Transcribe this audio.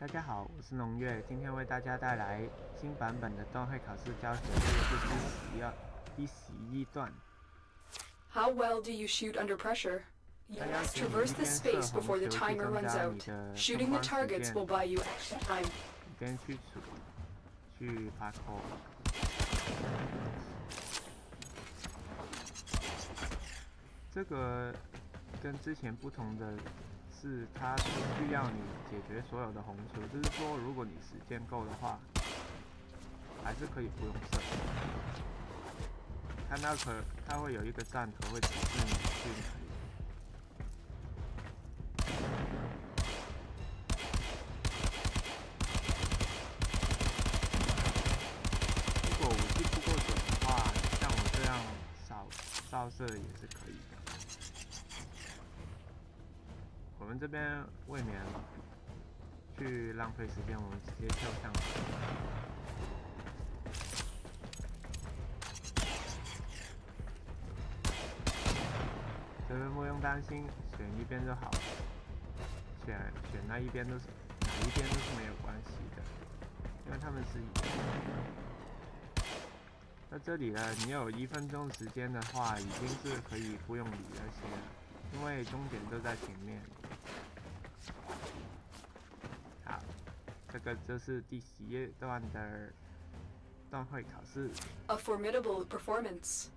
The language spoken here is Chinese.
大家好，我是农月，今天为大家带来新版本的段会考试教学，这个是第十二、第十一段。How well do you shoot under pressure? You must traverse the space before the timer runs out. Shooting the targets will buy you extra time. 去处去。这个跟之前不同的是，它不需要你解决所有的红球，就是说，如果你时间够的话，还是可以不用射。看到可，它会有一个弹头会指示你去哪里。如果武器不够准的话，像我这样扫扫射也是可以的。我们这边未免去浪费时间，我们直接跳上去。这边不用担心，选一边就好。选选那一边都是哪一边都是没有关系的，因为他们是一样的。在这里呢，你有一分钟时间的话，已经是可以不用理那些，因为终点都在前面。好，这个就是第十一段的段会考试。A formidable performance.